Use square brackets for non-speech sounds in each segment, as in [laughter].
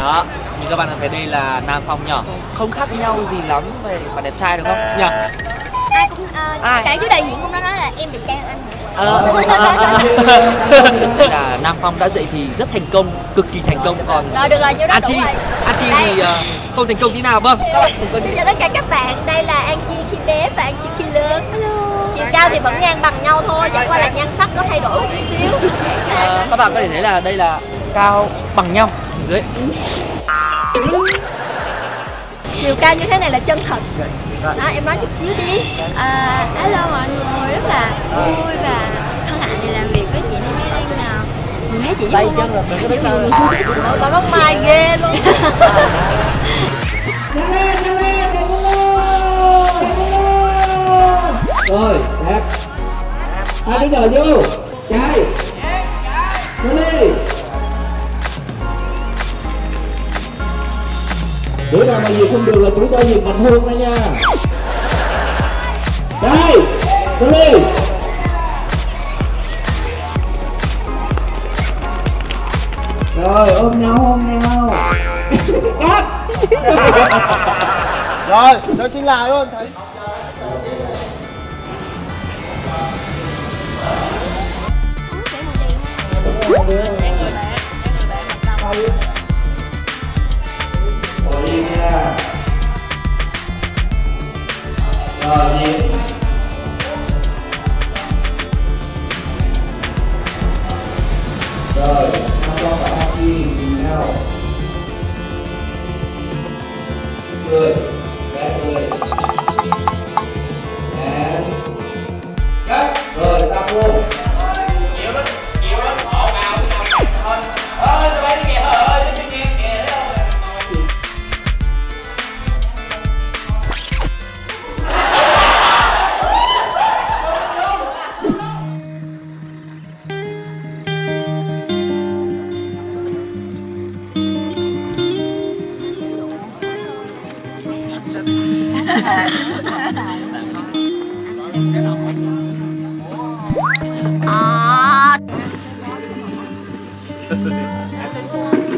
đó như các bạn thấy đây là nam phong nhỏ. Không khác nhau gì lắm về mặt đẹp trai đúng không? Nhỉ ai cũng uh, Ai? cả chú đại diện cũng đã nói là em đẹp trai hơn anh. Ờ, ờ, [laughs] là Nam Phong đã dậy thì rất thành công, cực kỳ thành công. Còn rồi được rồi nhiêu đó An đủ Chi, rồi. An Chi Đây. thì ờ, không thành công tí nào vâng. Xin chào tất cả các bạn, đây là An Chi khi bé và An Chi khi lớn. Hello. Chiều cao thì vẫn ngang bằng nhau thôi, chẳng qua là nhan sắc có thay đổi một chút xíu. Ờ, các bạn có thể thấy là đây là cao bằng nhau dưới. Chiều cao như thế này là chân thật. Đó, em nói chút xíu đi. À, hello mọi người, rất là vui và hân hạnh được làm việc với chị Như Linh nào. Mình biết chị Tay chân là mình có biết sao Tao bắt mai ghê luôn. Rồi đẹp. Hai đứa đầu vô không được là chúng tôi gì mặt hương đó nha. Đây nó đi rồi, ôm nhau ôm nhau. [laughs] Rồi tôi xin lại luôn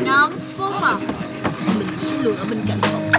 Nam phút à Mình sẽ luôn ở bên cạnh phòng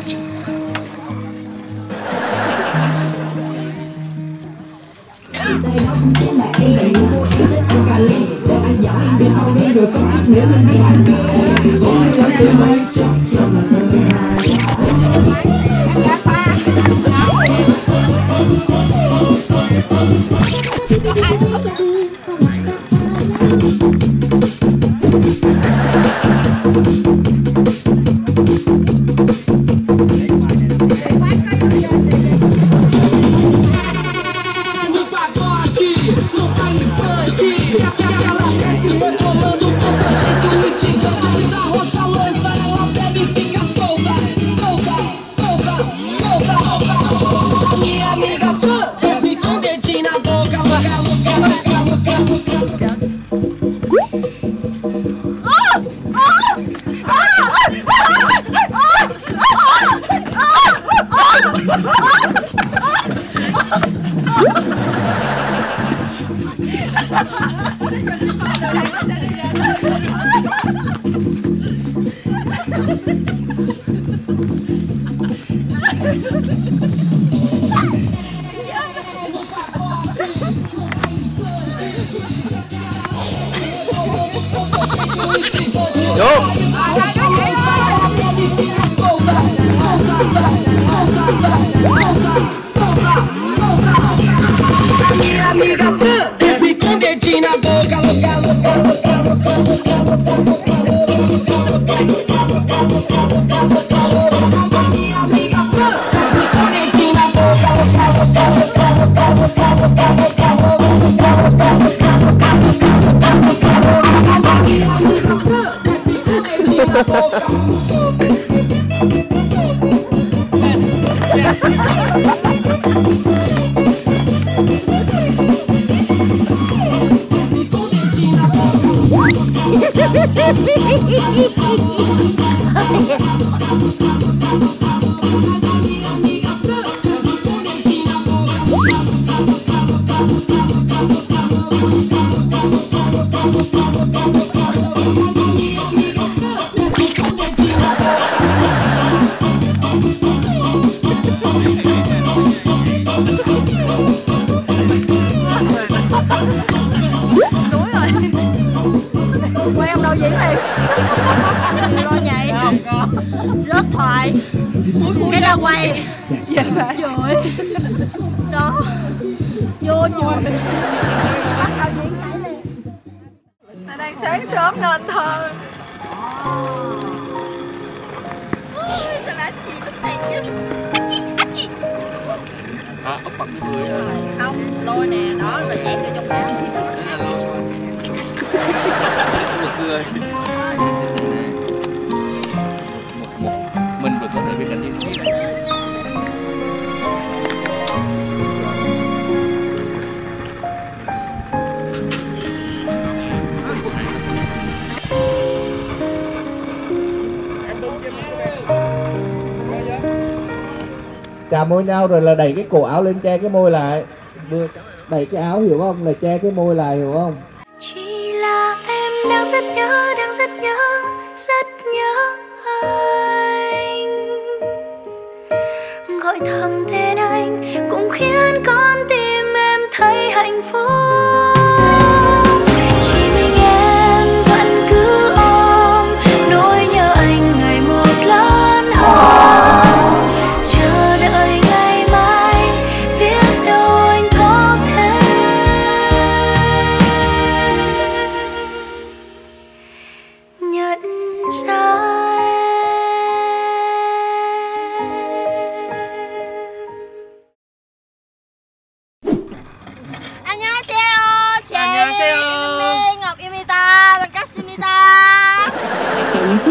ハハハハ rớt thoại. Cái đó quay. Trời ơi đó. Vô nhồi. Bắt đầu diễn liền. Nó đang sáng sớm nên thôi. Ôi, sao lá xì lúc này chứ? À, ốc bật người không lôi nè. Đó rồi nhét vô trong Đấy là lôi người chà môi nhau rồi là đẩy cái cổ áo lên che cái môi lại. Đẩy cái áo, hiểu không? Là che cái môi lại, hiểu không? Chỉ là em đang rất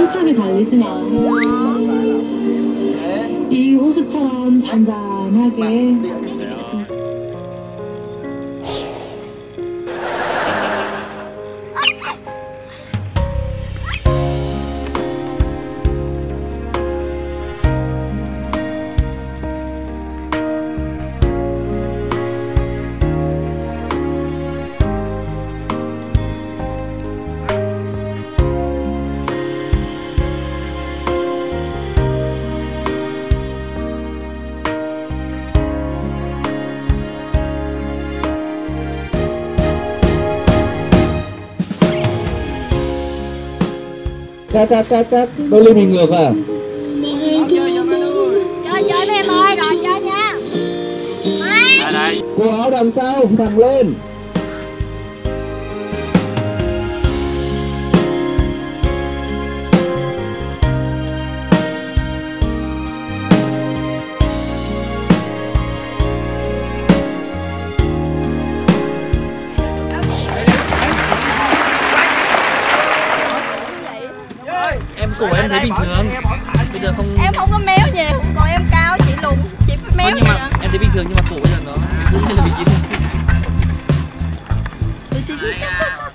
숨차게 달리지 마. 이 호수처럼 잔잔하게. Cắt cắt cắt cắt đôi ly mình ngược à? Chơi chơi với em ơi rồi chơi nha. Cổ áo đằng sau thẳng lên bình thường. bây giờ không em không có méo nhiều còn em cao chị lùn chị phải méo nhưng mà em thấy bình thường nhưng mà cổ bây giờ nó [laughs] là chị- chị- chị- chị-